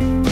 Bye.